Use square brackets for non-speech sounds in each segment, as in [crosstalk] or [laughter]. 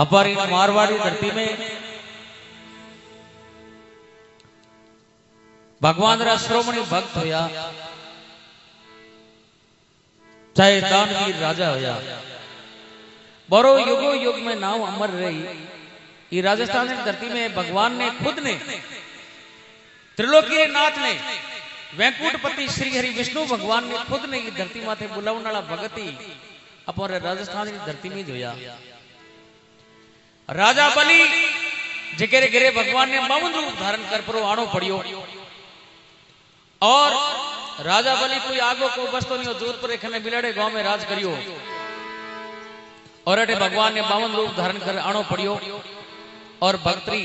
हमारी मारवाड़ी धरती में भगवान रा श्रोमणी भक्त होया, चाहे दानवीर राजा होया। बरो युगो युग में नाव अमर रही। ये राजस्थान की धरती में भगवान ने खुद ने त्रिलोकी नाथ ने वैकुंठपति श्री हरि विष्णु भगवान ने खुद ने ये धरती माथे बुलावनाला भगती अपने राजस्थान की धरती में जोया। राजा बलि जगेरे गिरे भगवान ने मौन रूप धारण कर परो आणो पड़ियो। और राजा बलि कोई आगो को बस्तो नहीं जोधपुर एखने बिलाड़े गाँव में राज करियो। और अटे भगवान ने बावन रूप धारण कर आणो पड़ियो। और भक्तरी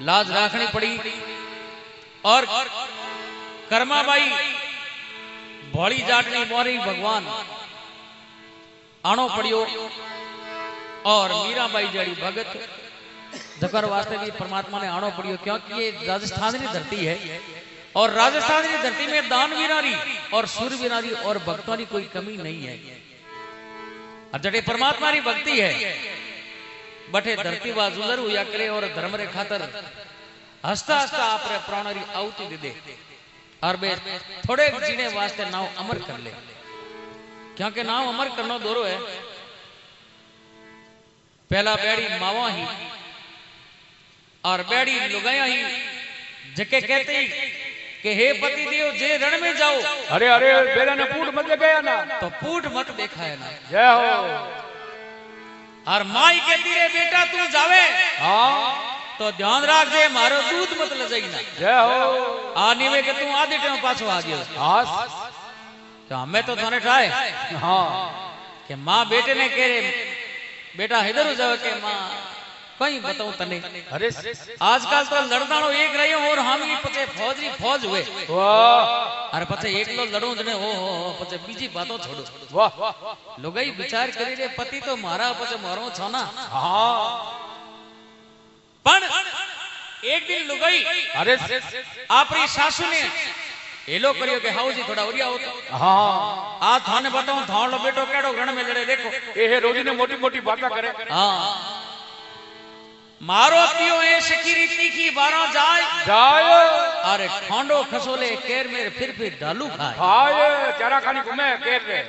लाज राखनी पड़ी। और कर्माबाई, भोली जाटनी मोरी भगवान आणो पड़ियो। और मीराबाई जड़ी भगत। जकर वास्ते भी परमात्मा ने आणो पड़ियो, क्योंकि ये राजस्थान की धरती है। और राजस्थान की धरती में दानवीरारी और सूरवीरारी और भक्तों की कोई कमी नहीं है। और जटे परमात्मा की भक्ति है बटे धरती वा जुजर हुआ करे और धर्म रे खातर हंसता हंसता आप रे प्राण री दे दे। और बे थोड़े जीने वास्ते नाव अमर कर ले। क्योंकि नाव अमर करना दोरो है। पहला बैड़ी मावा ही और बैड़ी लुगाया ही जके कहते ही कि हे पति देव जे रण में जाओ। अरे अरे बेरा ने पूट मत गया ना। तो पूठ मत देखा है ना। जय हो। और माई कहती रे बेटा तू जावे। हाँ। तो ध्यान राख जे मारो दूध मत ले जाई ना। जय हो। आ नीवे के तू आधे टाइम पाछो आ गयो। हाँ तो हमें तो थाने ठाए। हाँ। कि माँ बेटे ने कह रे बेटा इधर के माँ। कहीं बताऊँ तने। अरे आजकल तो लड़दाणो एक रहियो और हम ही पचे फौजी फौज हुए। अरे पचे एकलो लड़ो जने हो हो पचे बीजी बातो छोड़ो। वाह। लोगई विचार करी रे पति तो मारा पचे मारो छो ना। हाँ। एक दिन लुगाई अरे आपरी सासू ने हेलो करियो के हाउजी थोड़ा ओरिया हो तो हाँ। आ थाने बताऊँ थाणो बेटो केड़ो रण में लड़े देखो। ये रोजी ने मोटी मोटी बातें करे। हाँ। मारो पियो ए शकीरी तीखी बारा जाय जाए। अरे खांडो खसोले केर मेरे फिर फिर डालू खाए। खाए चारा खानी घूमे केर रे।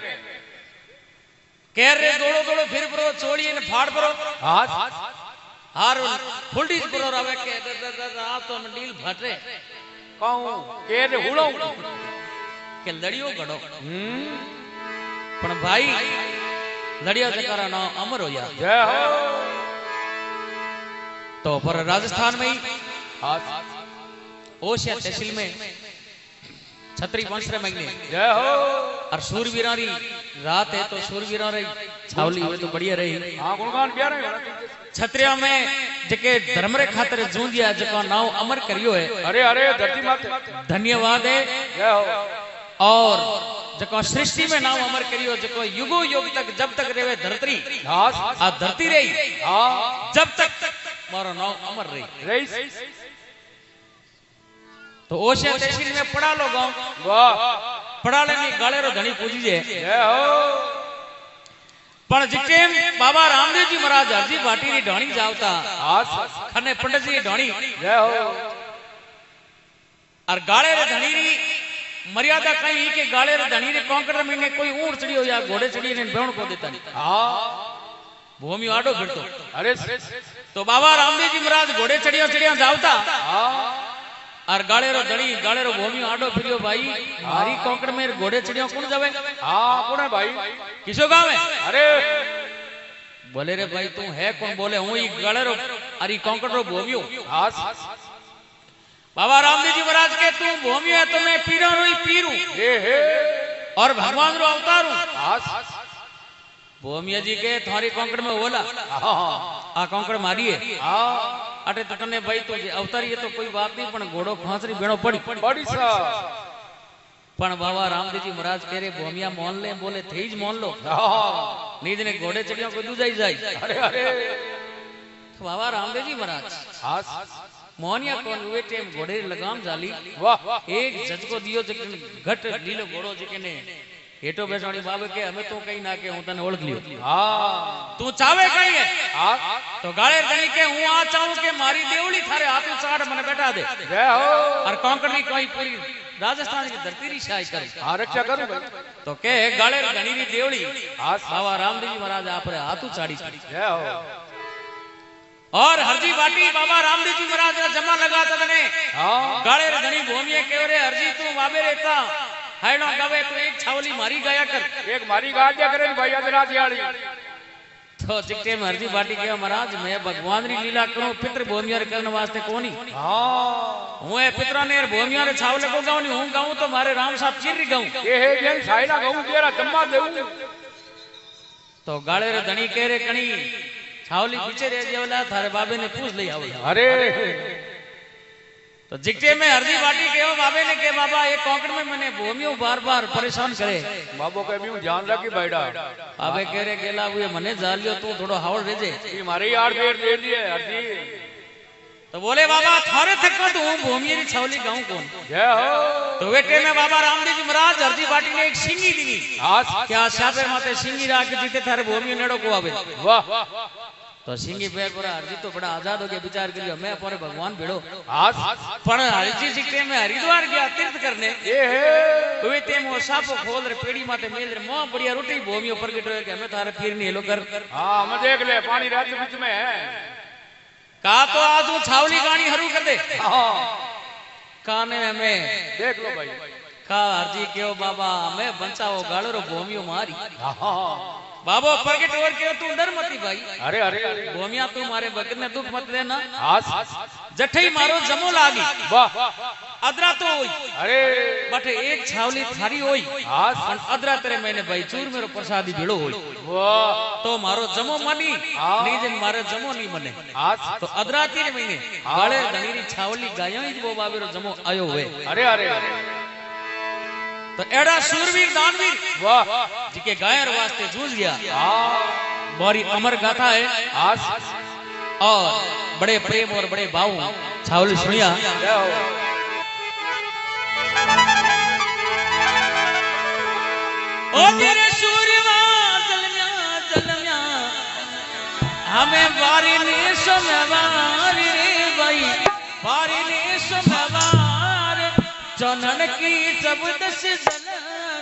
केर रे दौड़ो दौड़ो फिर परो चोड़ी ने फाड़ परो हाँ हार फुलडी परो रवे के आप तो मंडील फटे कहूँ केर हुड़ो? के लड़ियो गड़ो। हम्म? पण भाई लड़िया जकारा नाम अमर हो या जय हो। तो पर राजस्थान में ही हाँ ओशिया तहसील में छत्री वंश रे महीने। जय हो। और सूरवीरा री रात है तो सूरवीरा री छावली हुए तो बढ़िया रही। हाँ गुणगान बिया रहे छत्रिया में जेके धर्म रे खातिर जूंदिया जको नाव अमर करियो है। अरे अरे धरती माते। धन्यवाद है। जय हो। और जको सृष्टि में नाम अमर करियो जको युगो युग तक जब तक रेवे धरती। हाँ आ धरती रही। हाँ। जब तक मारो नाम अमर रही। रईस। तो ओशे तहसील में पढ़ा लो गाँव। वाह। पढ़ा लेनी गाले रो धनी पूजी जे जय हो। पण जिके बाबा रामदेव जी महाराज हरजी भाटी री ढाणी जावता हाँ खने पंडित जी ढाणी। जय हो। और गाले रे धनी री मर्यादा कहीं के गाले रे धनी रे कोंकड़ में कोई ऊँट चढ़ियो या घोड़े चढ़ी ने बेवण को देता नहीं। हाँ। भूमि आडो फिरतो। अरे। तो बाबा और गाड़े रो धनी गाड़े रो भूमि आडो फिरियो भाई। मारी कोंकड़ में घोड़े चढ़िया कौन जावे? हाँ कौन है भाई? किसो गाँव? है अरे। बोले रे भाई तू है कौन? बोले हूँ ई गाड़े रो अरे कोंकड़ रो भूमियो। हाँ। बाबा रामदेव जी महाराज के तू भूमियो है तो मैं पीरा रो ही पीरू। हे हे। और भगवान रो अवतार। हूँ हाँ। भूमिया जी के थारी कोंकड़ में बोला हाँ आ कोंकड़ मारिए हाँ अटे तो तने भाई तो जे अवतारी है तो कोई बात नहीं पण घोड़ो फांसरी बेड़ो पड़ी बड़ी सा पण बाबा रामदेव जी महाराज कह रहे भूमिया मोहन ले बोले थे मोहन लो हाँ नीज ने घोड़े चढ़िया को दूजाई जाई अरे अरे तो बाबा रामदेव जी महाराज हाँ मोहनिया कौन हुए टेम घोड़े लगाम जाली वाह एक जज को दियो जकिन घट लीलो घोड़ो जके ने હેઠો બેસવાણી બાબે કે અમે તો કઈ ના કે હું તને ઓળખ લ્યો હા તું ચાવે કઈ હે હા તો ગાળે ગણી કે હું આ ચાહું કે મારી દેવળી થારે હાથું ચાડ મને બેઠા દે જય હો और कोंकण की कोई पूरी राजस्थान की धरती री शाही करे હા રક્ષા કરું ભાઈ तो के गाड़े घणी री देवड़ी હા बाबा रामदेव जी महाराज आप रे हाथू चाड़ी छड़ी। જય હો और हरजी बाटी बाबा रामदेव जी महाराज रा जमा लगा तने હા गाड़े रे घणी भूमिए केवरे हरजी तू बाबे रहता हैणो गवे तो एक छावली मारी गया कर। एक मारी गा दिया करे भाई आदरात याली तो चिकटे मर्ज़ी बाटी गया महाराज मैं भगवान री लीला करूँ पितृ भोमियार करने वास्ते कोनी। हाँ। हूँ ए पितरा ने भोमियार छावले को गाऊं हूँ गाऊं तो मारे राम साहब चीर री गाऊं। ए हे जन साइना गाऊं तेरा जम्मा देऊ। तो गाले रे धणी के रे कणी छावली पीछे रे जेवला थारे बाबे ने पूछ ले आवला अरे। तो जिक्टे में हरदी बाटी के बाबे ने के बाबा ये कोकड़ में मैंने भूमियो बार बार परेशान करे। बाबो के भी ध्यान रखी बैठा। अबे कह रे केला हुए मने जाल लियो तू थोड़ा हावड़ रह जे। ये मारे यार देर दे दिए हरदी। तो बोले बाबा थारे तक तू तो हूँ भूमियरी छावली गाँव कौन? जय हो। तो बेटे में बाबा रामदेव जी महाराज हरदी बाटी ने एक सिंगी दी। हाँ क्या साबे माते सिंगी राख जीते थारे भूमियो नेड़ो को आवे। वाह। તો સિંગી પેર પર હરજી તો બડા આઝાદ હો ગયા વિચાર કર્યો મેં પર ભગવાન ભેળો પણ હરજી સિક્કે મેં હરિદ્વાર ગયા તીર્થ કરને હવે તેમ હો સાપો ખોલ રે પેડી માથે મેલ રે મોં બડિયા રોટી ભોમિયો પ્રગટ રહ્યો કે અમે તારે પીર ની હેલો કર હા અમે દેખ લે પાણી રાત બીચ મે કા તો આ તું છાવલી ગાણી હરુ કર દે કાને મે દેખ લો ભાઈ કા હરજી કેવો બાબા મે બંચાવો ગાળરો ભોમિયો મારી હા बाबो प्रगट और के तू डर मत भाई। अरे अरे। भूमिया तू मारे भगत ने दुख मत देना। आज जठे ही मारो जमो लागी। वाह। अदरा तो होई। अरे। बट एक छावली थारी होई। और अदरा तेरे मैंने भाई चूर मेरो प्रसादी भेड़ो होई। वाह। तो मारो जमो मनी। नी जन मारे जमो नी मने। आज तो अदरा तेरे मैंने बाळे धनीरी छावली गायो ही वो बाबेरो जमो आयो होए। अरे अरे, अरे। तो एड़ा शूरवीर दानवीर। वाह। जिके गायर वास्ते जूझ गया। बड़ी अमर गाथा है। हाँ और बड़े प्रेम और बड़े भाव। छावली सुनिया। ओ तेरे सूरवा जलम्या जलम्या हमें बारी ने सोमवार रे भाई। बारी ने चनन की जबदस जलमी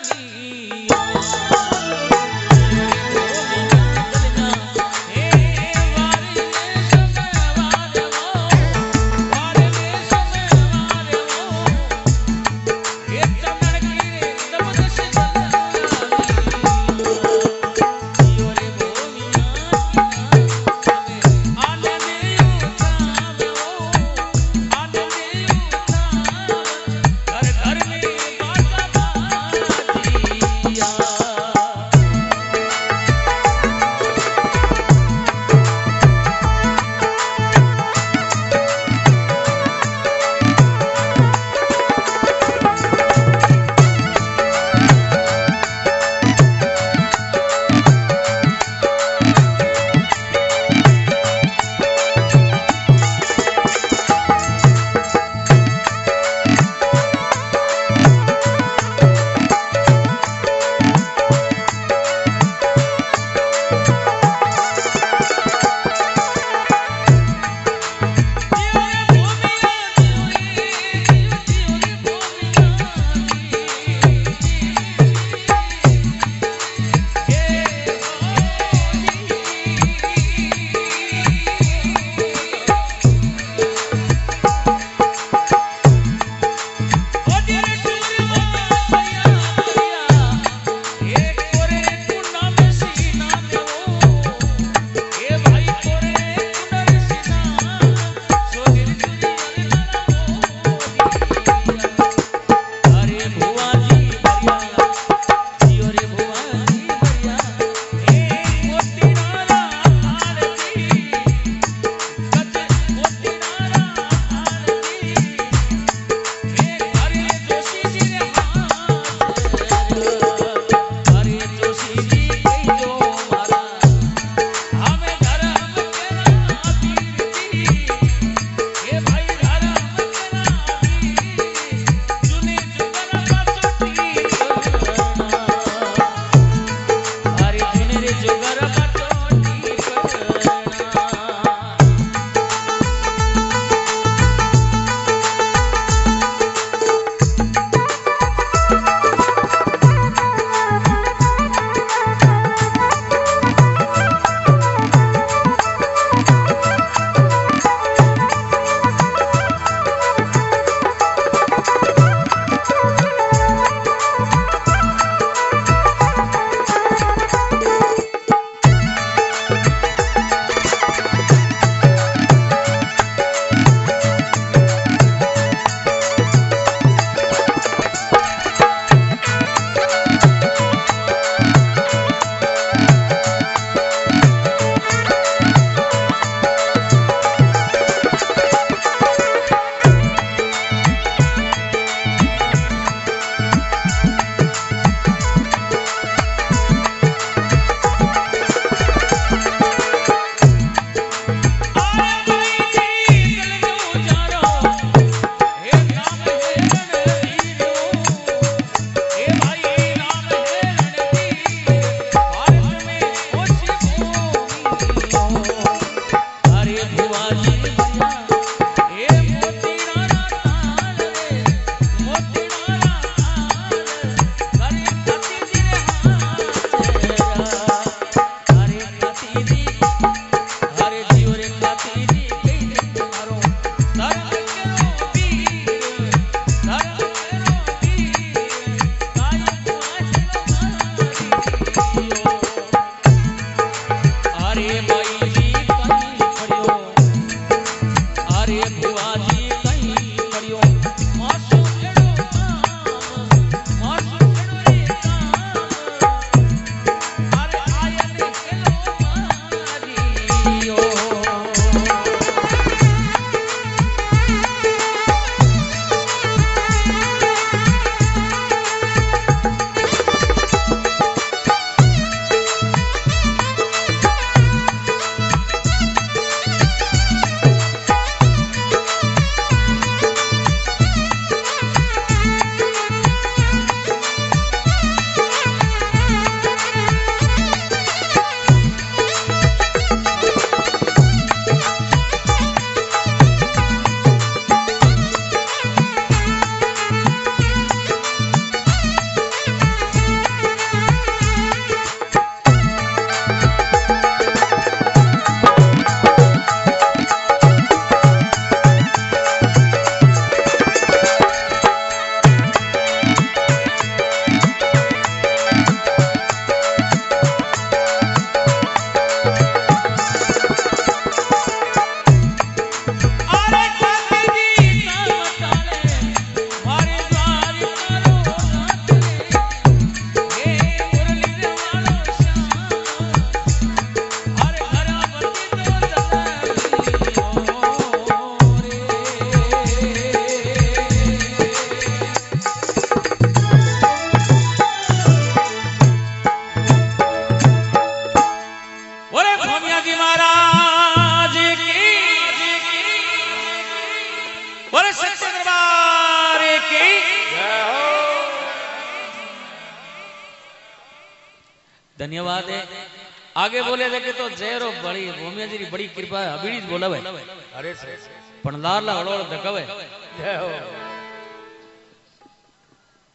अरे से। पण लारला हळोहळ धकावे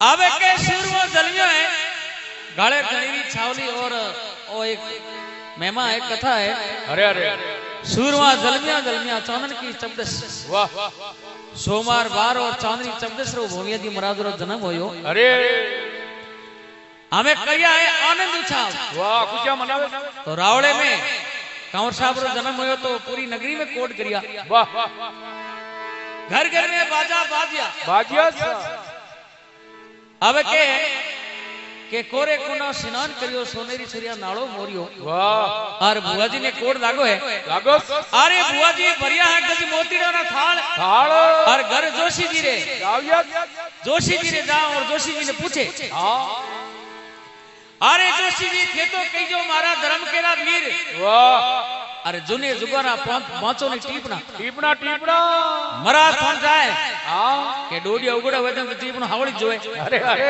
आवे के शुरू जलियो है। गाले घणी छावली और ओ एक महिमा एक कथा है। अरे अरे। सूरमा जलमिया जलमिया चांदन की चबदस वाह। सोमवार बार और चांदनी चबदस रो भूमिया जी महाराज रो जन्म होयो। अरे हमें कहिया है? आनंद उछाव। वाह कुछ मनावे। तो रावड़े में कंवर साहब रो जन्म हो तो पूरी नगरी में कोट करिया। वाह घर घर में बाजा बाजिया। बाजिया अब के के कोरे कोना स्नान करियो सोनेरी सरिया नालो मोरियो। वाह। और बुआ जी ने कोट लागो है। लागो। अरे बुआ जी बढ़िया है गज मोती ना थाल। थाल। और घर जोशी जी रे। जाओ जोशी जी रे जाओ और जोशी जी ने पूछे। हाँ। અરે જોશીજી ખેતો કહીજો મારા ધર્મ કેરા વીર વાહ અરે જુને જુગાના પાંચો ની ટીપણા ટીપણા ટીપણા મરા ફોન થાય હા કે ડોડિયા ઉગડે હોય તો ટીપણો હાવળી જોવે અરે અરે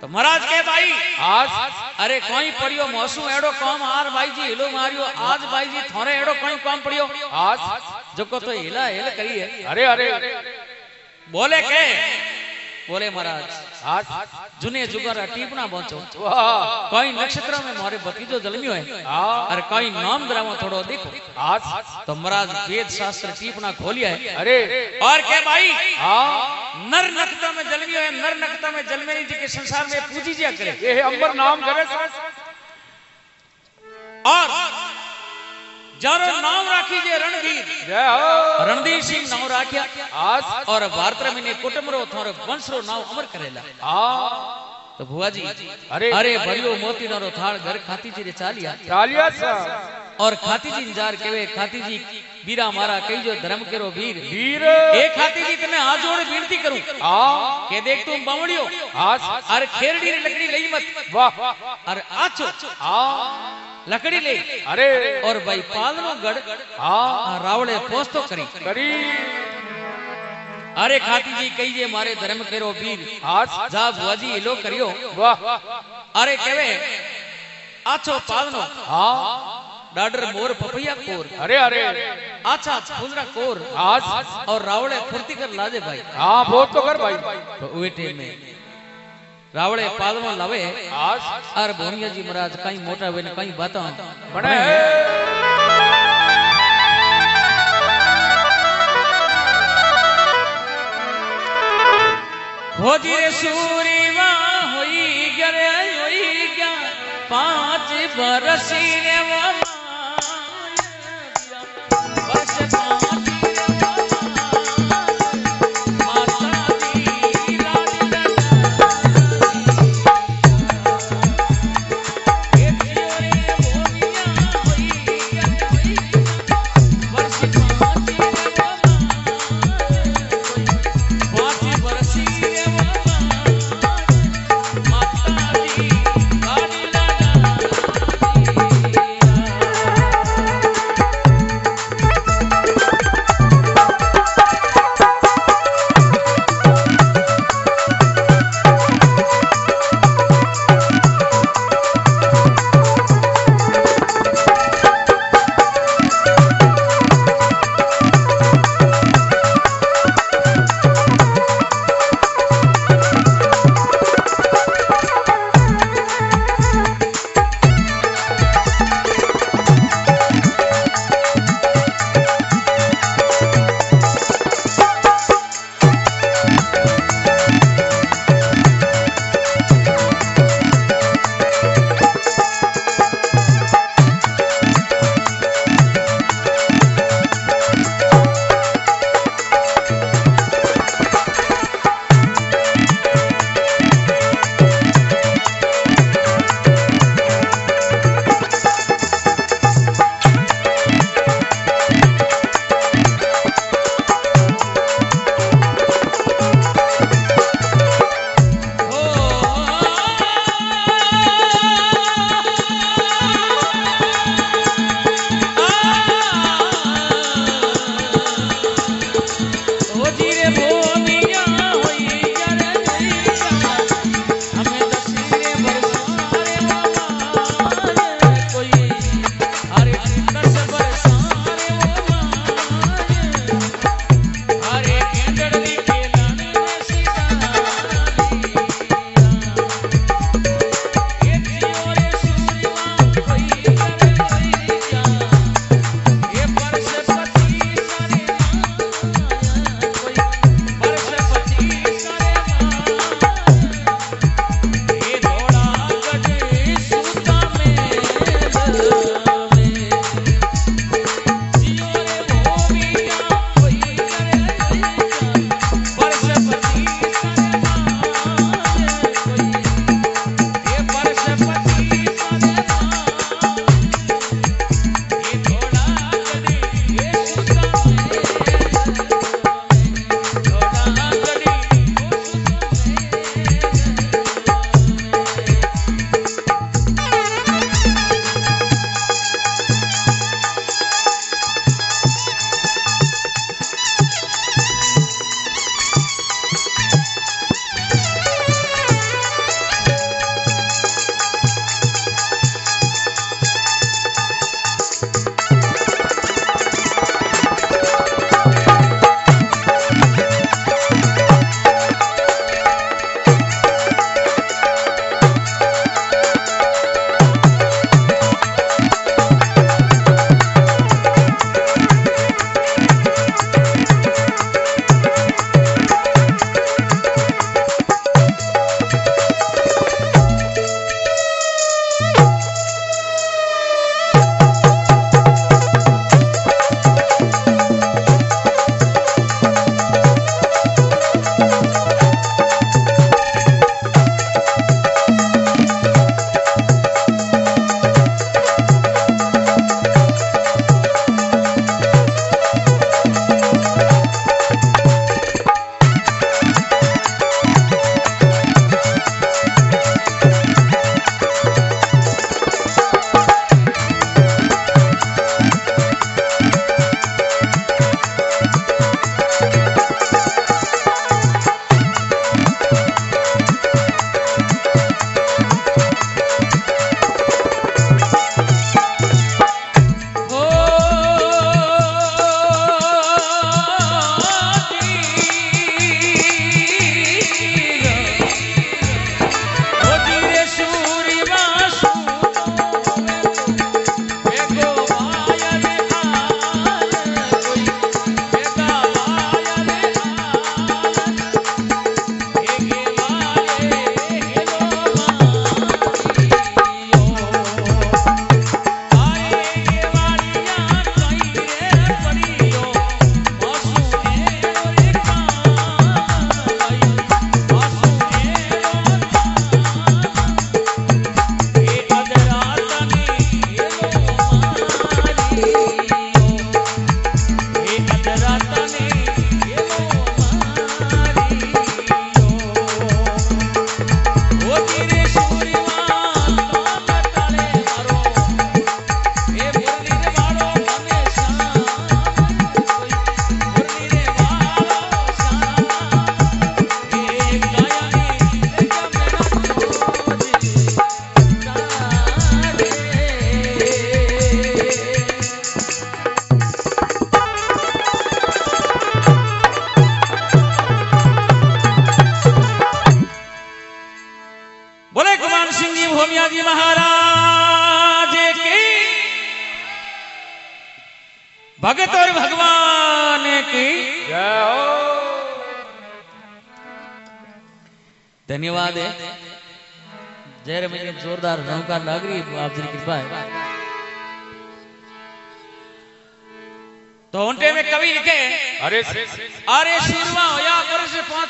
તો મહારાજ કે ભાઈ આજ અરે કોઈ પડ્યો મોસું એડો કામ આર ભાઈજી હેલો માર્યો આજ ભાઈજી થોરે એડો કોઈ કામ પડ્યો આજ જકો તો હેલા હેલ કરીએ અરે અરે બોલે કે बोले महाराज आज जुने जुगारा टीपना बचो। कई नक्षत्र में मारे भतीजो जलमियो है। अरे कई नाम दरा थोड़ो देखो। आज? तो महाराज वेद शास्त्र टीपना खोलिया है। अरे। और क्या भाई? हाँ नर नक्षत्र में जलमियो है नर नक्षत्र में जलमेनी जी तो के संसार में पूजी जिया करे? ए अंबर नाम करे। और जारो नाम राखी जे रणधीर जय हो रणधीर सिंह नाम राख्या। आज और भारत में ने कुटुंब रो थारो वंश रो नाम अमर करेला। हाँ तो बुआ जी अरे। अरे भरियो मोती रो थाल घर खाती जी रे चालिया। चालिया सा। और खाती जी जार केवे खाती जी बीरा मारा कई जो धर्म केरो वीर। वीर। ए खाती जी तने हाथ जोड़ विनती करूँ। हाँ के देख तुम बावड़ियो। आज अरे खेरड़ी री लकड़ी लई मत। वाह अरे आछो हाँ लकड़ी ले। अरे। और भाई पालनो गढ़। हाँ। रावड़े पोस्तो करी। करी। अरे खाती जी कही जे मारे धर्म केरो वीर आज। जा बुआजी इलो करियो। वाह। अरे केवे आछो पालनो। हाँ। डाडर मोर पपैया कोर। अरे अरे। आछा फुलरा कोर। आज। और रावड़े फुर्ती कर लाजे भाई। हाँ बहुत तो कर भाई। तो उहे में रावड़े पालनो लावे। और भोनिया जी महाराज कई मोटा वेने कई बाता सूरी गया पाँच बरसी रे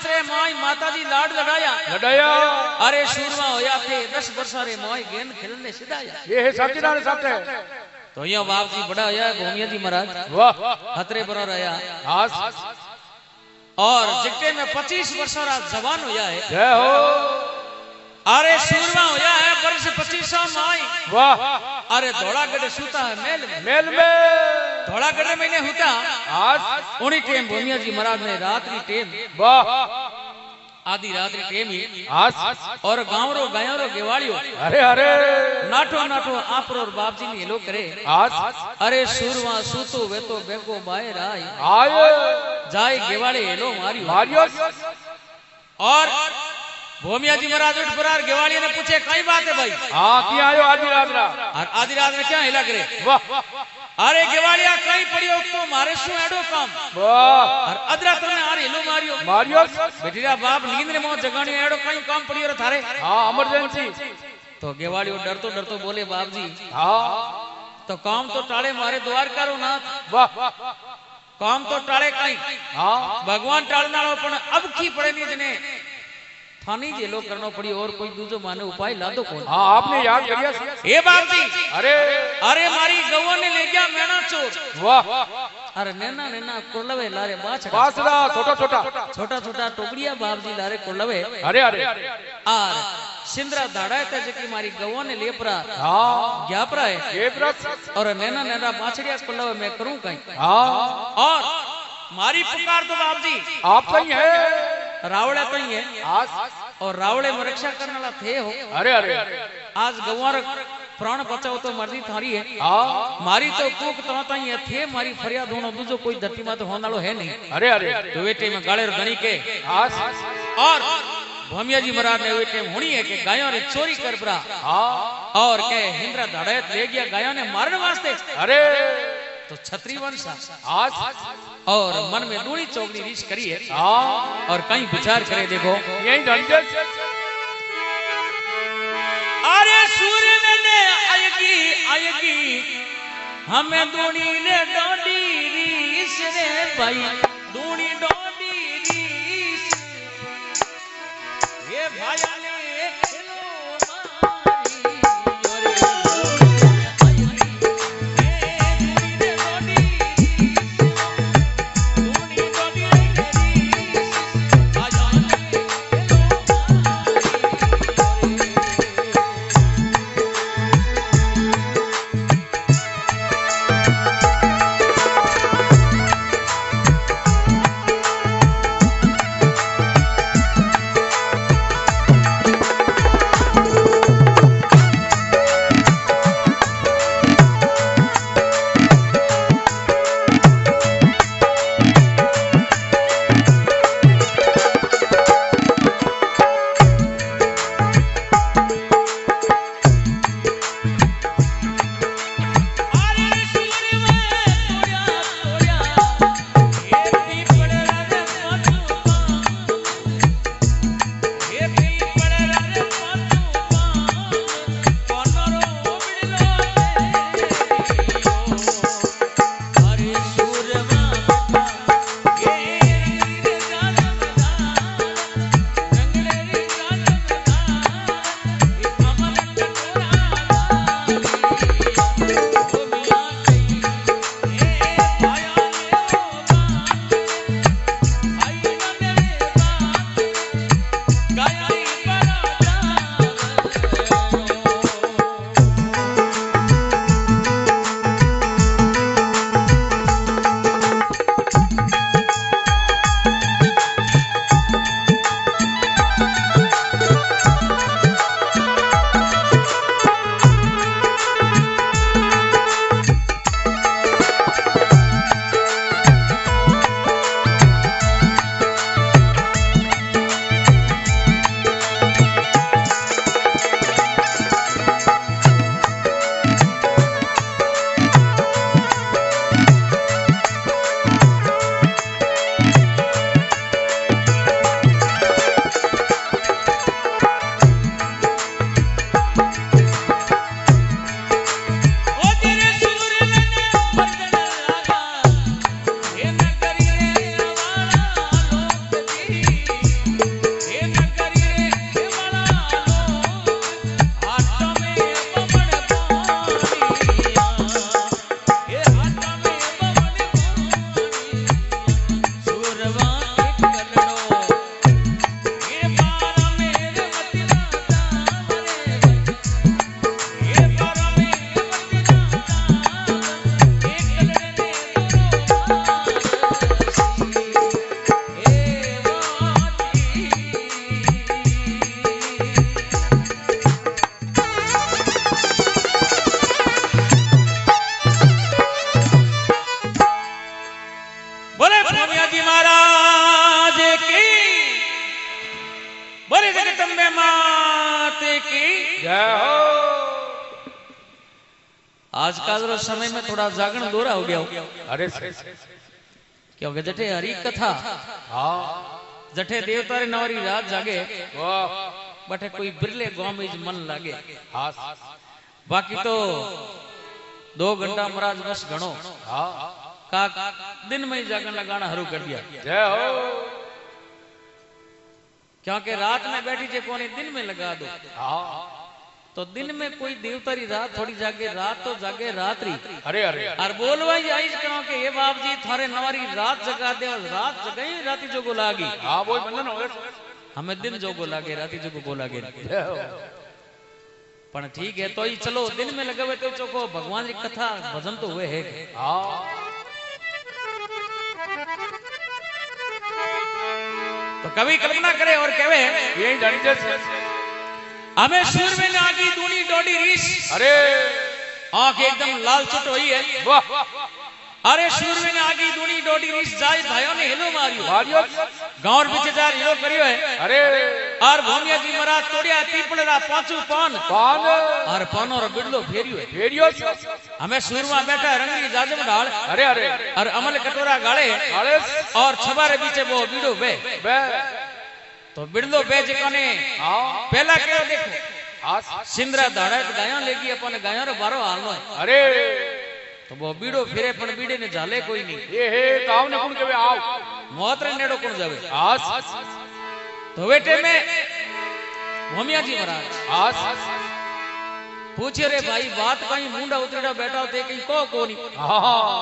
रे माई माता जी लाड लगाया। लड़ाया अरे सूरमा होया थे दस वर्ष रे माई गेंद खेलने सिधाया। ये तो यो बाप जी बड़ा होया भूमिया जी महाराज। वाह। खतरे बनो रहा आज और जिक्टे में पच्चीस वर्ष रा जवान होया है। जय हो। अरे सूरमा होया है वर्ष पच्चीस माई वाह। अरे धोड़ागढ़ सूता है मेल में। मेल में। धोड़ागढ़ महीने हुता। आज। उन्हीं टेम भूमिया जी महाराज ने रात्रि टेम। वाह। आधी रात्रि टेम ही। आज। और गाँव रो गायों रो गेवाड़ियो। अरे अरे। नाठो नाठो आपरो और बाप जी ने हेलो करे। आज। अरे सूरवा सूतो वेतो बेगो बाहर आई आए। जाए गेवाड़े हेलो मारियो। मारियो। और भूमिया जी महाराज उठ फरार गेवाड़िया ने पूछे कई बात है भाई। हाँ की आयो आदि रात रा। और आधी रात में क्या हिला करे अरे गेवाड़िया कई पड़ियो तो मारे शू एडो काम? और अदरा तुमने आर हेलो मारियो? मारियो? बेटीरा बाप नींद ने मोह जगानियो एडो कई काम पड़ियो रे थारे। हाँ इमरजेंसी तो गेवाड़ियो डरतो डरतो बोले बाप जी हाँ। तो काम तो टाळे मारे द्वारका रो नाथ। वाह। काम तो टाळे कई हाँ। भगवान टाळनारो पण अब की पड़े नहीं जने थानी जेलो करनो पड़ी और कोई दूसरो माने उपाय लादो कौन हाँ आपने याद करिया हे बाप जी अरे। अरे मारी गवो ने ले गया मैना चोर। वाह। अरे नैना नैना कुलवे लारे बाछ बासरा छोटा छोटा। छोटा छोटा टोकड़िया बाप जी लारे कुलवे। अरे अरे। आर सिंद्रा दाड़ा ते जकी मारी गवो ने लेपरा। हाँ। ज्ञापरा है। व्रत और नैना नैना बाछड़िया कुलवे मैं करूँ कहीं हाँ। और मारी पुकार तो बाप जी आप सही है? रावड़े तो ही? है आज? और रावड़े में रक्षा करने वाला थे हो? अरे अरे। आज गंवार प्राण बचाओ तो मर्ज़ी थारी है। हाँ। मारी तो कूक तो ताई है थे मारी फरियाद होनो दूजो कोई धरती में तो होनालो है नहीं। अरे अरे। तो वे टेम गाड़े गणी के। आज? और भमिया जी महाराज ने वे टेम होनी है कि गायों ने चोरी कर परा हाँ। और के हिंद्रा धड़ैत ले गया गायों ने मारने वास्ते। अरे। तो छत्री वंश। आज और मन में दूनी चौकड़ी रीच करी है। हाँ और कहीं विचार करे देखो। यही अरे सूर्य ने आएगी आएगी। हमें दूनी ले डोडी रीस रे भाई। दूनी डोडी रीस। ये भाया अरे क्योंकि जठे हरी कथा। हाँ। जठे देवता रे नवरी रात जागे। बटे कोई बिरले गाँव में मन लागे। हाँ बाकी तो दो घंटा महाराज बस गणो हाँ। का दिन में ही जागरण लगाना हरू कर दिया। जय हो। क्योंकि रात में बैठी जे कोने दिन में लगा दो। हाँ। तो दिन में कोई देवतारी रात थोड़ी जागे रात तो जागे रात्रि। अरे अरे। और बोलवा आई करो कि ये बाप जी थारे नवारी रात जगा दे और रात जगाई राती जोगो लागी। हाँ वो बंधन हो हमें दिन जोगो लागे राती जोगो को लागे। [laughs] पण ठीक है तो ही चलो दिन में लगे हुए तो चोको भगवान की कथा भजन तो हुए है। हाँ। तो कवि कल्पना करे और कहवे ये डंडे से हमें सूर में नागी दूनी डोडी रीस। अरे। आँख एकदम लाल चुट हुई है। वाह। अरे सूर में नागी दूनी डोडी रीस जाय भाइयों ने हेलो मारियो मारियो गाँव और पीछे जा हिलो करियो है। अरे। और भूमिया जी महाराज तोड़िया पीपड़ा पांचू पान। पान। और पानो रो बिडलो फेरियो है। फेरियो हमें सूरमा बैठा है रंगरी जाजम ढाल। अरे अरे। और अमल कटोरा गाड़े। और छबारे पीछे वो बीड़ो बे बे तो बिड़लो बे जेको ने हाँ पहला कहो देखो। हाँ सिंदरा दाड़ा गायों लेगी अपन गायों रो बारो हालनो अरे। तो वो बीड़ो फिरे पण बीड़े ने झाले कोई नहीं। ये हे ताव ने कुण के आओ। मौत रे नेड़ो कौन जावे? आस तो बेटे में भूमिया जी महाराज। आस पूछे रे भाई बात कहीं मुंडा उतरेड़ा बैठा होते कहीं को कोनी हाँ।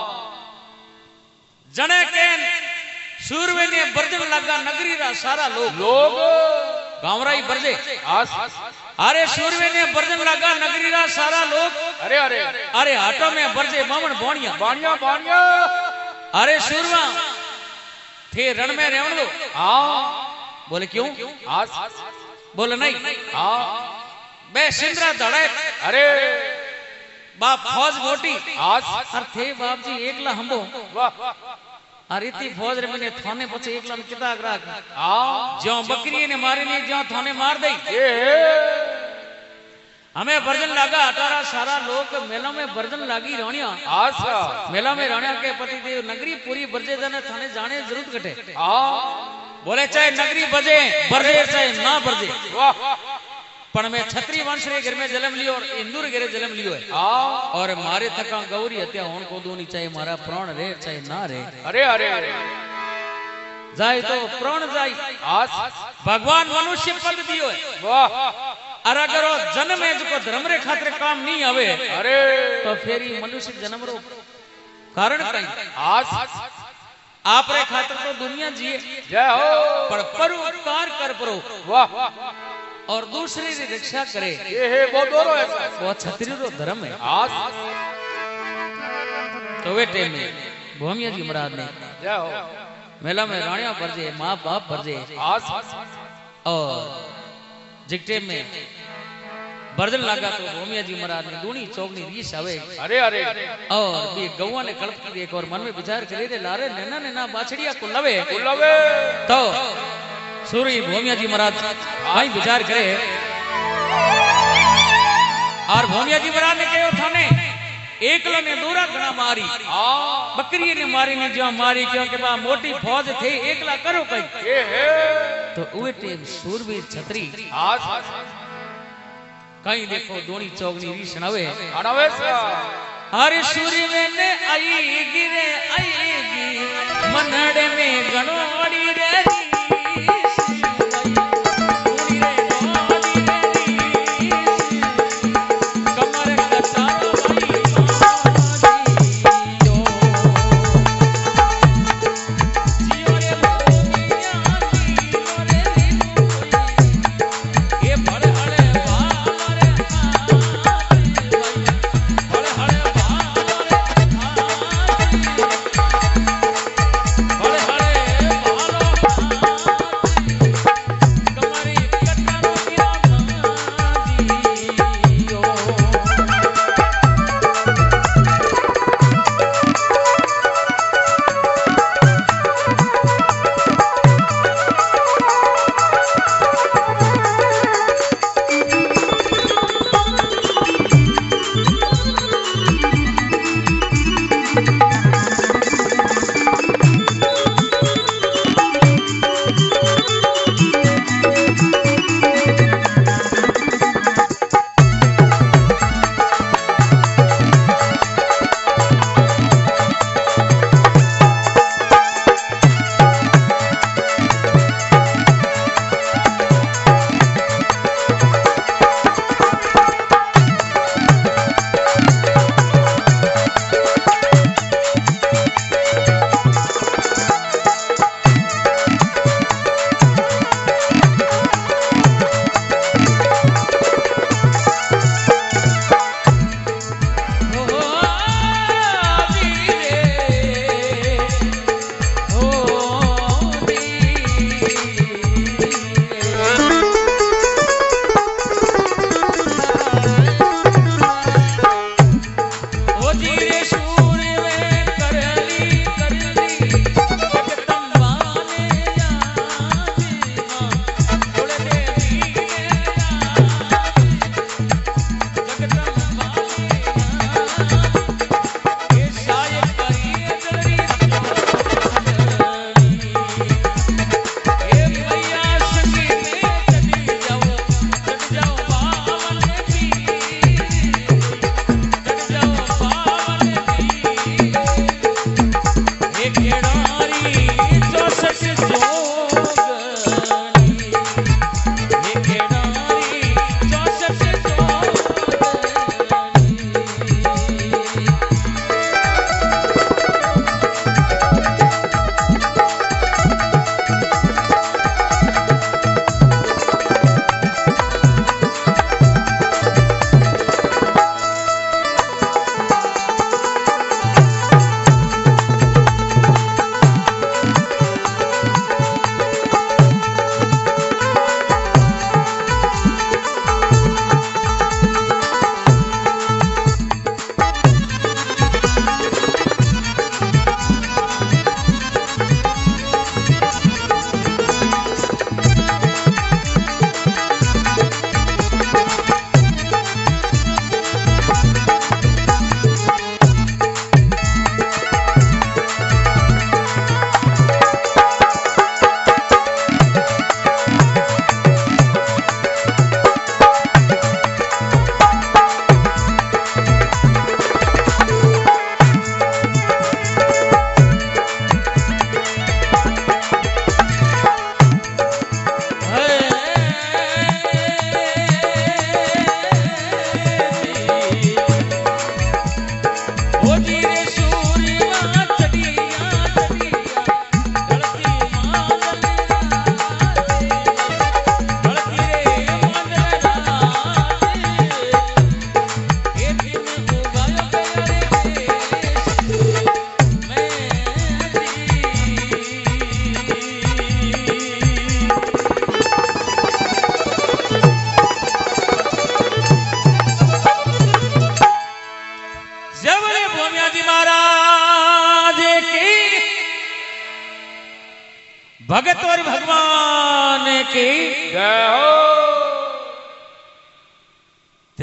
जने केन सूरवे ने बर्जन लगा नगरी रा सारा लोग। लोग। गांवराई बरजे अरे सूरवे ने बर्जन लगा नगरी रा सारा लोग। अरे अरे। अरे हाटो में बरजे बामण बोणिया बानिया बानिया अरे सूरवा थे रण में रहने दो। हाँ। बोले क्यों? आस। बोले नहीं। हाँ। बे सिंदरा धड़े अरे। बाप फौज मोटी आस। अरे थे बाप जी एकला हंबो। वाह। रे मैंने थाने पछे एकला में किता ग्राहक हाँ ज्यो बकरी ने मारी नहीं ज्यो थाने मार दई ये हमें बर्जन लगा अठारह सारा लोग मेला में बर्जन लागी रानिया आस मेला में रानिया के पति देव नगरी पूरी बरजे जाने थाने जाने ज़रूरत घटे। हाँ बोले चाहे नगरी बजे बरजे चाहे ना बरजे। वाह। पण मैं छत्री वंश रे घर में जन्म लियो और इंदुर घरे जन्म लियो है। हाँ और मारे थका गौरी हत्या होन को दोनी चाहे मारा प्राण रे चाहे ना रे। अरे अरे अरे। जाए तो प्राण जाए। आस। भगवान मनुष्य पद दियो है। वाह। और अगर जन्म है जो धर्म रे खातिर काम नहीं आवे अरे। तो फिर ही मनुष्य जन्म रो कारण कहीं? आस। आप रे खातिर तो और दूसरे की रक्षा करे। ये हे बहुत दोरो है। वो क्षत्रिय रो धर्म है। आस तो वे टेम में भूमिया जी महाराज ने। मेला में राणिया भरजे माँ बाप भरजे। आस और जिकटे में बर्जन लगा तो भूमिया जी महाराज ने दूनी चौकनी रीस आवे। अरे अरे। और भी गौआ ने कल्प की एक और मन में विचार करे रे लारे नैना नैना बाछड़िया को लवे। बुलवे तो सूरी भूमिया जी महाराज वही विचार करे। और भूमिया जी महाराज ने कहो थाने एकलो ने दूरा घना मारी। हाँ बकरी ने मारी ने जो मारी क्योंकि बा मोटी फौज थे एकला करो कई ये हे। तो उहे टेम सूरवीर छत्री। आस कहीं देखो दोनी चौगनी री सुनावे हरे सूर्य में ने आई गिरे। आएगी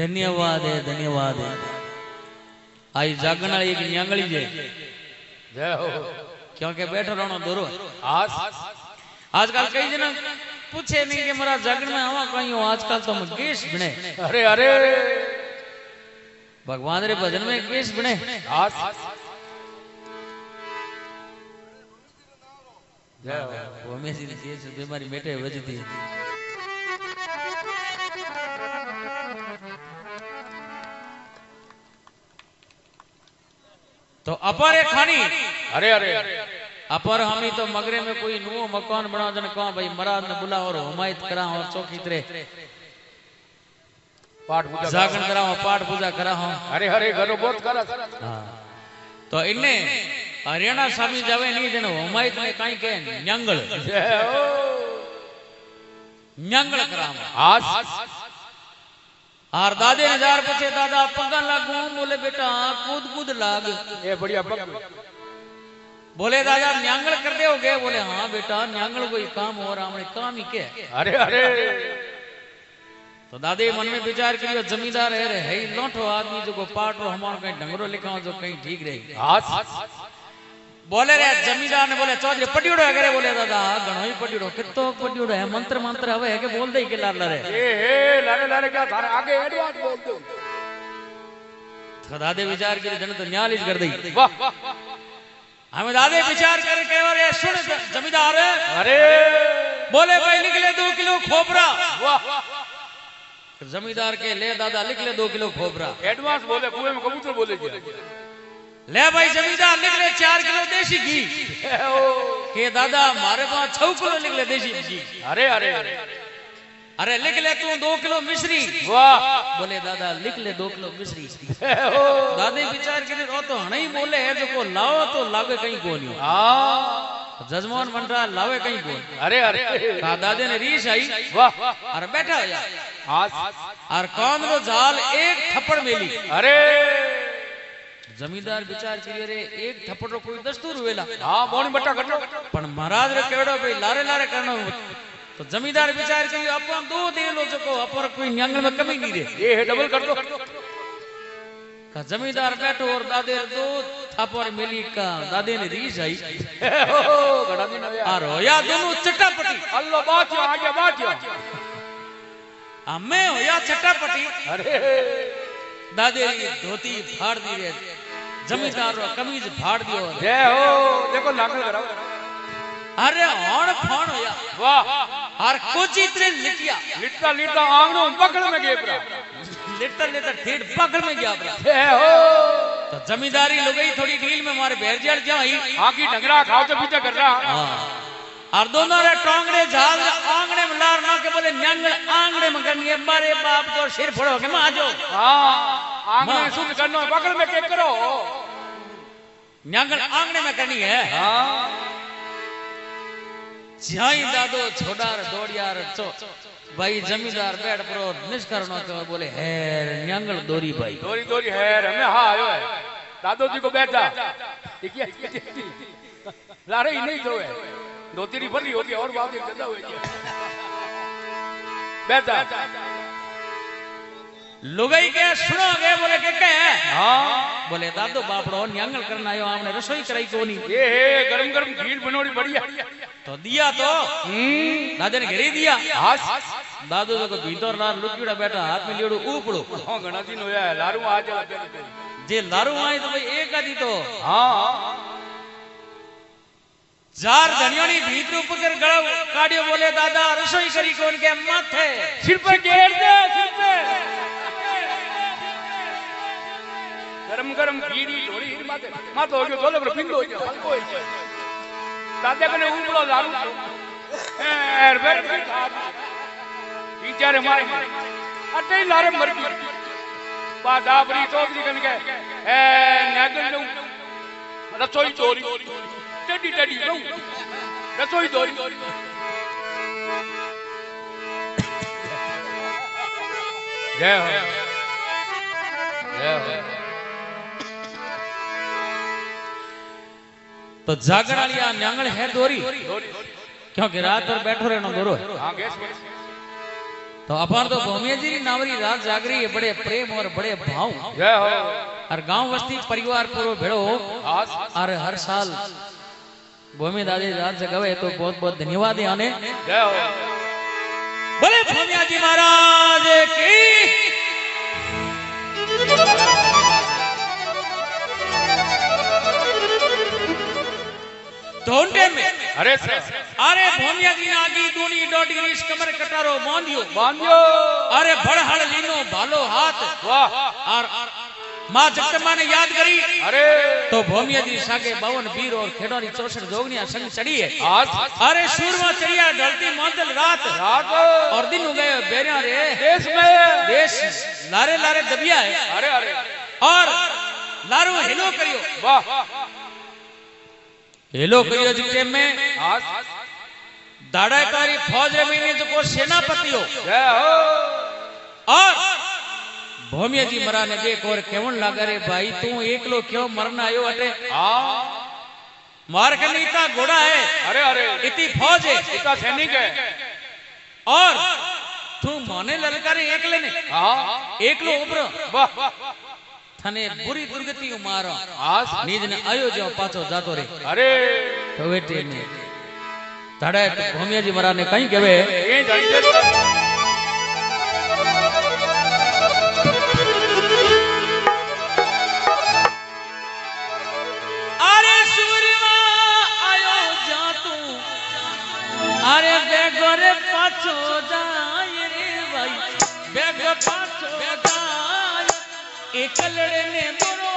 ધન્યવાદ હે ધન્યવાદ હે आई जागण वाली एक न्यांगली जे जय हो क्योंकि बैठो रहनो दोरो आज आजकल कई जना पूछे नहीं कि मेरा जागण में आवा कहीं हो आजकल तो हम केस बने अरे अरे भगवान रे भजन में केस बने आज जय हो वो में सी केस बीमारी मेटे वजह तो अपर एक खानी। अरे अरे। अपर हमी तो मगरे में कोई नुओ मकान बना जन कहा भाई महाराज ने बुला और हुमायत करा और चौकी तरे। पाठ पूजा जागरण करा हो पाठ पूजा करा हो अरे अरे घरो बहुत करस हाँ। तो इन्ने हरियाणा स्वामी जावे नहीं जन हुमायत में कहीं के न्यांगल न्यांगल करा हो। आज और दादे हज़ार जार पूछे दादा पगा लागू बोले बेटा कूद कूद लाग। ये बढ़िया पग। बोले दादा न्यांगल कर दे गए। बोले हाँ बेटा न्यांगल कोई काम हो रहा हमने काम ही क्या। अरे अरे। तो दादे मन में विचार करियो जमींदार है रे है ही लोठो आदमी जो को पाट रो हमारो कहीं डंगरो लिखाओ जो कहीं ठीक रही। बोले रे जमींदार ने बोले चौधरी पटियोड़ो है करे बोले दादा घणो ही पटियोड़ो कितो पटियोड़ो है मंत्र मंत्र हवे है के बोल दे के लार लारे हे तो दादे विचार करे जन तो न्यालिश कर दी वाह हमें दादे विचार कर के रे सुन जमींदार अरे। बोले भाई लिख ले दो किलो खोपरा। जमींदार के ले दादा लिख ले दो किलो खोपरा। एडवांस बोले कुएँ में कबूतर बोले ले भाई जमींदार लिख ले चार किलो देसी घी। [laughs] के दादा हमारे पास छह किलो लिख ले देसी घी। अरे अरे अरे। लिख ले तू दो किलो मिश्री। वाह। बोले दादा लिख ले दो किलो मिश्री। [laughs] दादे विचार करे रो तो हणे ही बोले है जो को लाओ तो लागे कहीं को नहीं हाँ जजमान बन रहा लावे कहीं को अरे अरे दादे ने रीस आई। वाह। और बैठा हो जा आज और कौन रो झाल एक थप्पड़ मेली। अरे। जमींदार विचार करियो रे एक थप्पड़ रो कोई दस्तूर हुएला। हाँ मोनी बट्टा लो पण महाराज रे केवड़ो भाई लारे लारे करनो तो जमींदार विचार करियो अपन दो दे लो जको अपर कोई न्यांगल में कमी नहीं रे ये है डबल कर दो। का जमींदार बैठो और दादे दो थापर मिली का दादे ने आई। [laughs] जय हो घड़ा दिन आया और होया दोनों चटापटी। अल्लाह बात आगे बात हमें होया चटापटी। अरे। दादे री धोती फाड़ दी रे। जमींदार रो कमीज फाड़ दियो। जय हो देखो नागल कराओ। अरे हण फाण होया वाह। और कुछ इतने लिटिया। लिट्टा लिट्टा आंगनों पकड़ में गए पूरा लिटर लिटर ठेठ पकड़ में गया बरा जय हो। तो जमींदारी गई थोड़ी ढील में मारे बैर जड़ जाई आकी डंगरा खाओ तो पीछे कर रहा। हाँ। और दोनों रे टोंगड़े झाल आंगणे में लार ना के बोले न्यांगल आंगणे में करनी है मारे बाप तो सिर फोड़ो के माँ हाँ आँगन शुद्ध करना पकड़ में के करो। न्यांगल में करनी है। हाँ। जाई दादो छोडार दौड़ियार चो भाई जमीदार बैठ परो निष्कर नो के बोले हेर न्यांगल दोरी भाई दोरी दोरी है हमें हाँ आयो है दादो जी को बैठा ठीक है लारे ही नहीं तो है दो तेरी बनी लुगाई के सुनो गए बोले के के हाँ। बोले दादो बापड़ो न्यांगल करना आयो हमने रसोई कराई कोनी ये है गरम गरम खीर बनोड़ी बढ़िया। तो दिया तो। हम्म। दादे ने घेरी दिया। हास। दादो जो भीतर लार लुकीड़ा बैठा हाथ में लियोड़ो ऊपड़ो हाँ घना दिन होया है लारू आ जा जे लारू आई तो भाई एक आदि तो। हाँ। चार धनियोनी भीतर ऊपर कर गड़ा काढ़ियो बोले दादा रसोई करी कोन के माथे? सिर पे घेर गरम गरम खीरी ढोरी माते मातो हो गयो तोले पर पिंडो हो गयो हो दादे कने उबड़ो लारू एर बेर बिचारे मारे अटे ही लारे मर गई बा दाबरी चौधरी कन के ए नागल नु रसोई चोरी। टेडी टेडी नु रसोई तो जागरण वाली आ न्यांगल है दोरी। क्योंकि रात भर बैठो रहना दोरो है। हाँ तो अपन तो भूमिया जी की नावरी रात जागरी है बड़े प्रेम और बड़े भाव। और गाँव वस्ती परिवार पूरो भेड़ो। और हर साल भूमि दादी रात जगवे तो बहुत बहुत धन्यवाद आने। बोले भूमिया जी महाराज की ढोंडे में। अरे सर। अरे भूमिया जी आगी दूनी डोडी रीस कमर कटारो मोंदियो बांधियो। अरे भड़हड़ लीनो भालो हाथ। वाह। और माँ जगदम्बा ने याद करी। अरे। तो भूमिया जी सागे बावन वीर और खेडोरी चौसठ जोगनिया संग चढ़ी है। आज। अरे सूरमा चढ़िया ढलती मंजिल रात। रात। और दिन हो गए बेरिया रे। देश में। देश लारे लारे दबिया है। अरे अरे। और लारो हेलो करियो। वाह। हेलो जी टेम में आज दाड़ाकारी फौज रे महीने जो को सेनापति हो। जय हो। और भूमिया जी मरा ने देख और केवन लागे रे भाई तू एकलो क्यों मरना आयो अटे? हाँ। मार के नहीं इतना घोड़ा है। अरे अरे। इतनी फौज है। इतना सैनिक है। और तू माने ललकारे एकले ने? हाँ। एकलो उभरो वाह। થને પૂરી દુર્ગતિ મારો આસ નીજને આયો પાછો જાતો રે અરે તો વેટી ને ધડે તો ભોમિયાજી મહારાજને કઈ કહેવે એ જાણી আরে বেগরে পাঁচ যায় রে ভাই বেগ পাঁচ যায় एक लड़ने दो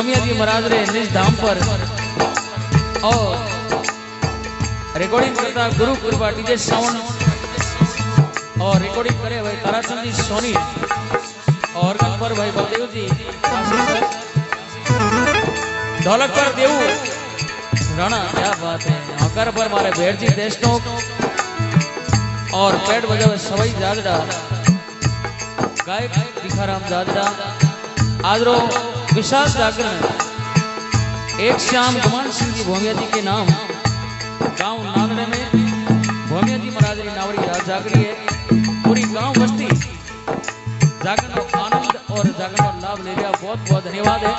भूमिया जी महाराज रे निज धाम पर। और रिकॉर्डिंग करता गुरु कृपा डीजे साउंड और रिकॉर्डिंग करे भाई ताराचंद जी, सोनी। और गणपर भाई बलदेव जी। ढोलक पर देव राणा, क्या बात है। हकर पर मारे भेड़ जी देशनोक और पेट बजावे सवाई जागड़ा। गायक भिखाराम जागड़ा। आदरो विशाल जागरण एक श्याम गुमान सिंह जी, भोमिया जी के नाम। गाँव नागड़े में। भोमिया जी महाराज की नावड़ी रात जागरी है। पूरी गाँव बस्ती। जागरण का आनंद और जागरण का लाभ ले लिया। बहुत बहुत धन्यवाद है।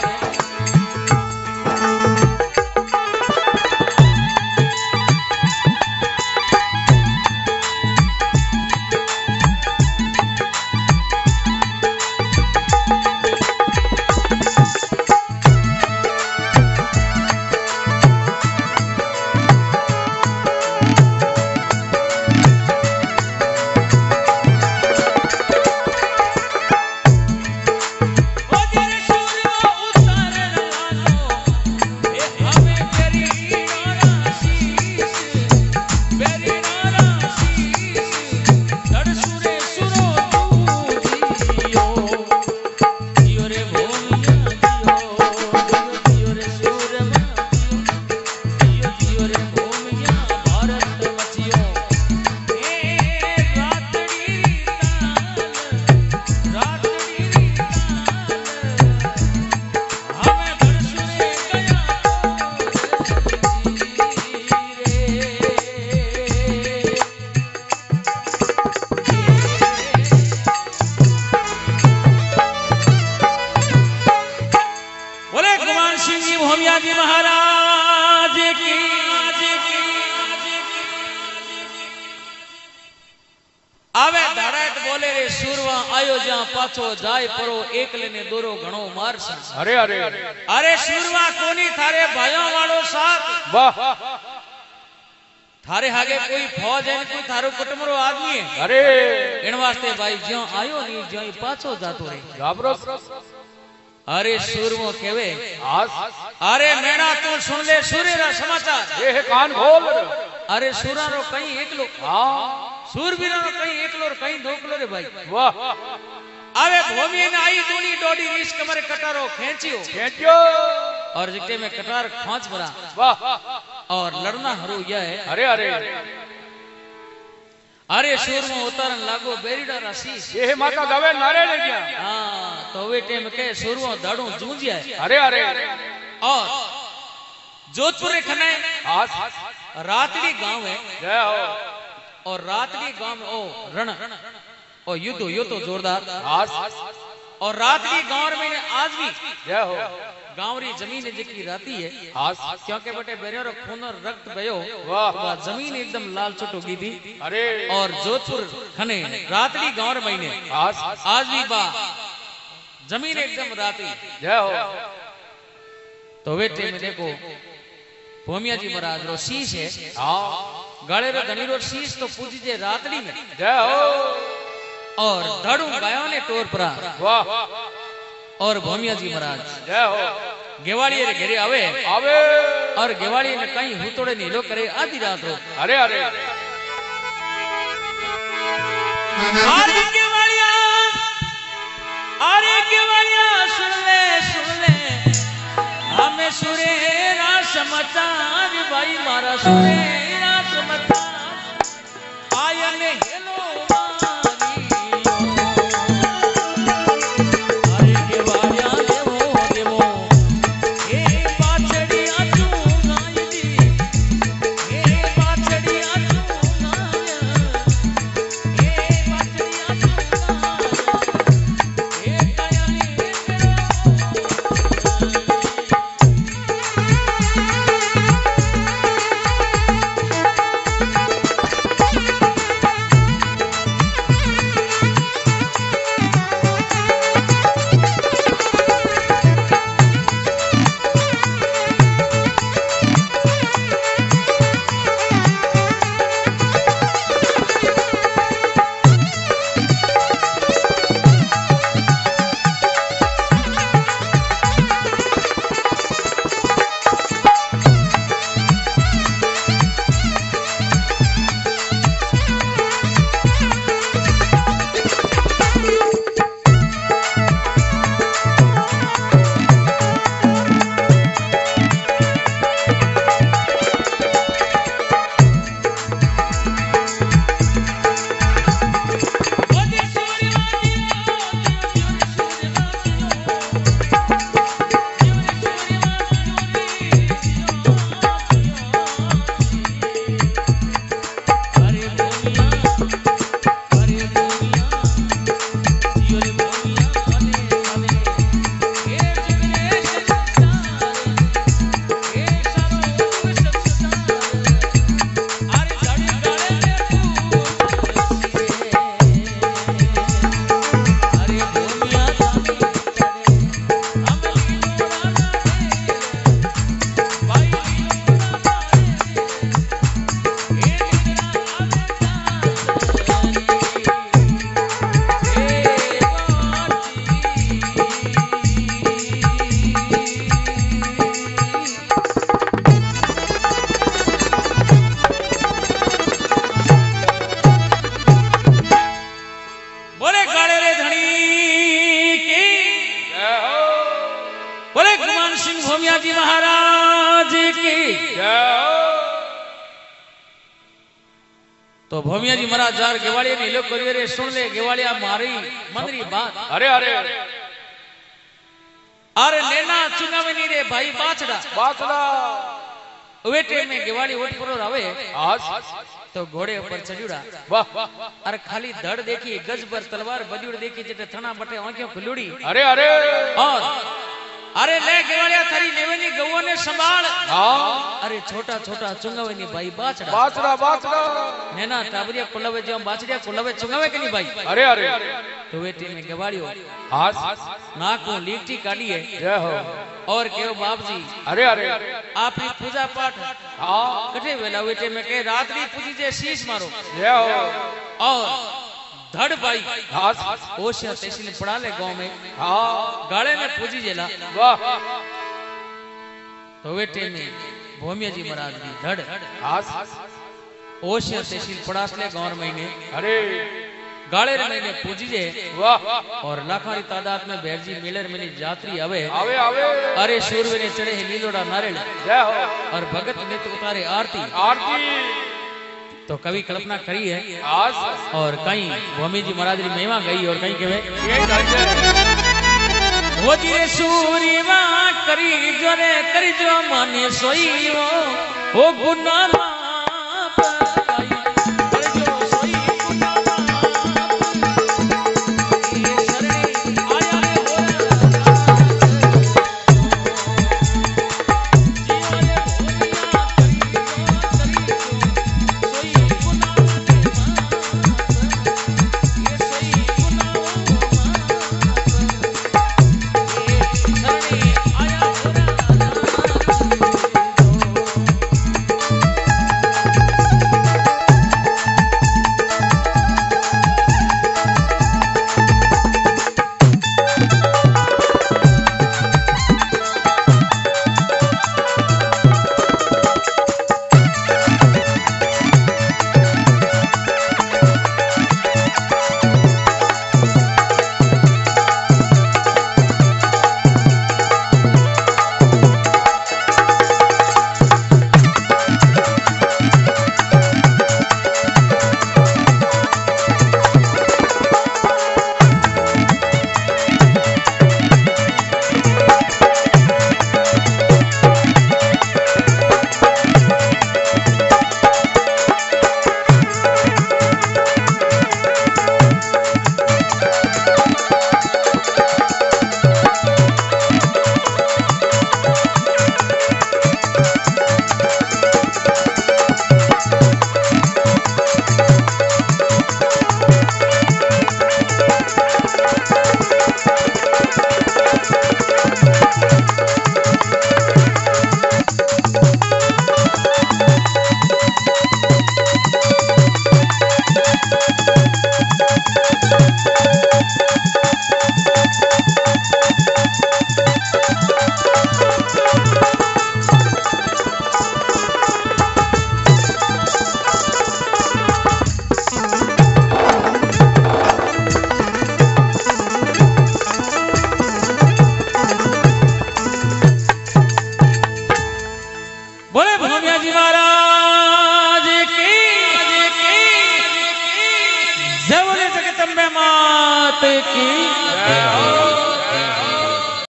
थारे हागे कोई फौज है कोई थारो कुटमरो आदमी है? अरे। इन वास्ते भाई ज्यों आयो नहीं ही पाछो जातो रे गाबरो अरे सुरमो केवे? आज अरे मेणा तू सुन ले सूर्य रा समाचार। ये है कान खोल। अरे सुरा रो कहीं एकलो। हाँ। सूरवीरा रो कहीं एकलो और कहीं दोकलो रे भाई। वाह। આવે ભૂમિ ને आई दूनी डोडी रीस कमरे कटारो खींचियो ખેંચ્યો और जिक्के में कटार खांच भरा વાહ और लड़ना हरू यह है અરે અરે अरे शूर में उतारन लागो बेरीडा रसीस એ હે માતા દવે નારે લઈ ગયા हाँ तो वे टेम के शुरू दाड़ू जूझिया है અરે અરે और जोधपुर रे खने આસ रातड़ी गांव है જય હો और रातड़ी गांव में ओ रण और युद्ध हुई तो जोरदार। और रात की गाँव में आज भी। जय हो। गाँव री ज़मीन जी राती है। क्योंकि बटे बेरो रो खून और रक्त बयो वाह। तो ज़मीन एकदम लाल छुट होगी थी। अरे। और जोधपुर खने रात की गाँव रे महीने। आज। भी बा ज़मीन एकदम राती। जय हो। तो वे में देखो भूमिया जी महाराज रो शीश है। हाँ। गड़े रो धनी रो शीश तो पूजी जे रातड़ी में। जय हो। और धड़ू गायों ने टोर परा વાહ और भूमिया जी महाराज જય હો गेवाड़ी रे घेरे आवे આવે और गेवाड़ी ने कहीं हुतोड़े नीलो करे आधी रात रो અરે અરે अरे गेवाड़िया अरे गेवाड़िया सुन ले सुन ले हमें सुरेरा समाचार भाई मारा सुरेरा समाचार आयने हेलो मारियो દિવાળી ઓટપુરો આવે તો ઘોડે ઉપર ચડ્યુડા વાહ અરે ખાલી ધડ દેખી ગજ પર તલવાર બજુડ દેખી જેટલે થણા બટે આંખ્યો ખુલુડી અરે અરે અરે લે ગેવાળિયા થરી લેવાની ગૌઓને સંભાળ અરે છોટા છોટા ચુંગાવેની ભાઈ બાચડા બાચડા બાચડા નેના ટાબરિયા કુલવે જેમ બાચડિયા કુલવે ચુંગાવે કે ની ભાઈ અરે અરે તો વેટી મે ગવાળિયો હાસ નાકું લીટી કાઢીએ જય હો और क्यों बाप जी अरे अरे। आप ही पूजा पाठ। हाँ। कठे वेला वेटे में के रात री पूजी जे शीश मारो। जय हो और धड़ भाई ओशिया ने पढ़ा ले गाँव में। हाँ। गाले में पूजी जेला वाह। तो वेटे में भोमिया जी महाराज की धड़। ओशिया तहसील पढ़ा ले गाँव महीने अरे। गाड़े रे महीने पूजी जे વાહ और लाखारी तादाद में बैरजी मेलर मिली जात्री आवे આવે આવે अरे सूरवे ने चढ़े है लीलोड़ा नारियल જય હો और भगत नित उतारे आरती આરતી तो कवि कल्पना करी है હાસ और कहीं भूमि जी महाराज की महिमा गई और कहीं कहे એ જય હોજી રે સૂરીમાં કરી જો રે કરજો મને સોઈઓ ઓ ગુના